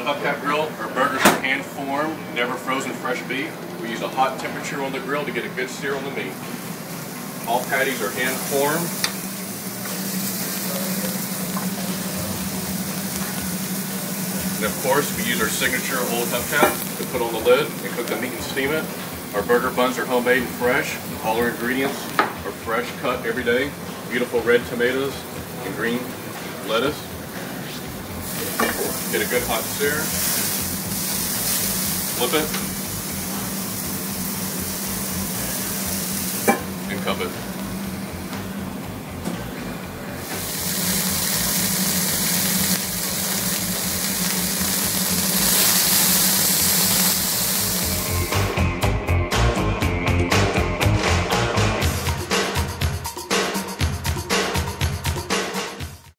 hubcap grill. Our burgers are hand formed, never frozen fresh beef. We use a hot temperature on the grill to get a good sear on the meat. All patties are hand formed. And of course, we use our signature old hubcap to put on the lid and cook the meat and steam it. Our burger buns are homemade and fresh. All our ingredients are fresh, cut every day. Beautiful red tomatoes and green lettuce. Get a good hot sear. Flip it. And cup it.